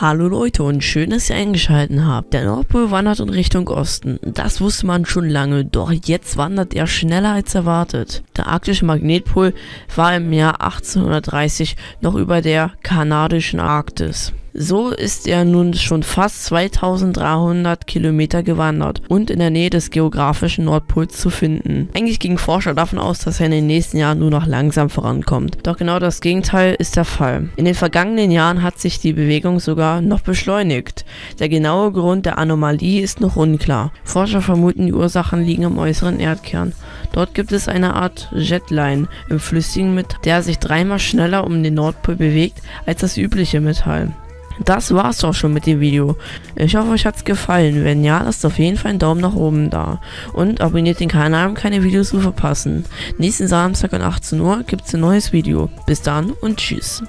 Hallo Leute und schön, dass ihr eingeschaltet habt. Der Nordpol wandert in Richtung Osten. Das wusste man schon lange, doch jetzt wandert er schneller als erwartet. Der arktische Magnetpol war im Jahr 1830 noch über der kanadischen Arktis. So ist er nun schon fast 2300 Kilometer gewandert und in der Nähe des geografischen Nordpols zu finden. Eigentlich gingen Forscher davon aus, dass er in den nächsten Jahren nur noch langsam vorankommt. Doch genau das Gegenteil ist der Fall. In den vergangenen Jahren hat sich die Bewegung sogar noch beschleunigt. Der genaue Grund der Anomalie ist noch unklar. Forscher vermuten, die Ursachen liegen im äußeren Erdkern. Dort gibt es eine Art Jetline im flüssigen Metall, der sich dreimal schneller um den Nordpol bewegt als das übliche Metall. Das war's auch schon mit dem Video. Ich hoffe, euch hat's gefallen. Wenn ja, lasst auf jeden Fall einen Daumen nach oben da. Und abonniert den Kanal, um keine Videos zu verpassen. Nächsten Samstag um 18 Uhr gibt's ein neues Video. Bis dann und tschüss.